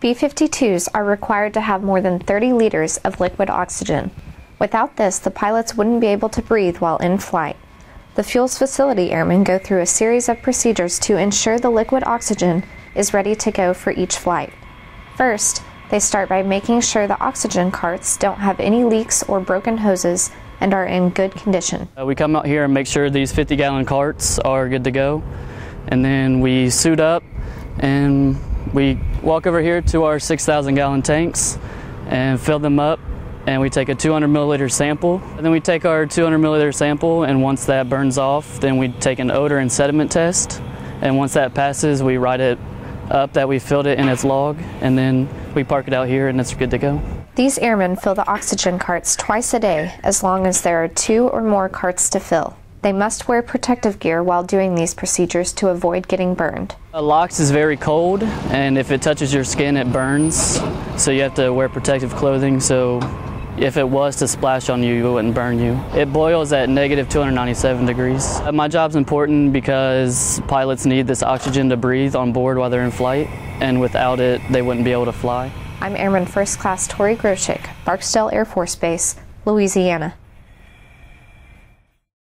B 52s are required to have more than 30 liters of liquid oxygen. Without this, the pilots wouldn't be able to breathe while in flight. The fuels facility airmen go through a series of procedures to ensure the liquid oxygen is ready to go for each flight. First, they start by making sure the oxygen carts don't have any leaks or broken hoses and are in good condition. Uh, we come out here and make sure these 50 gallon carts are good to go. And then we suit up and we walk over here to our 6,000 gallon tanks and fill them up and we take a 200 milliliter sample. And then we take our 200 milliliter sample and once that burns off, then we take an odor and sediment test. And once that passes, we write it up that we filled it in its log and then we park it out here and it's good to go. These airmen fill the oxygen carts twice a day as long as there are two or more carts to fill. They must wear protective gear while doing these procedures to avoid getting burned. A LOX is very cold, and if it touches your skin, it burns. So you have to wear protective clothing. So if it was to splash on you, it wouldn't burn you. It boils at negative 297 degrees. Uh, my job's important because pilots need this oxygen to breathe on board while they're in flight, and without it, they wouldn't be able to fly. I'm Airman First Class Tory Groschick, Barksdale Air Force Base, Louisiana.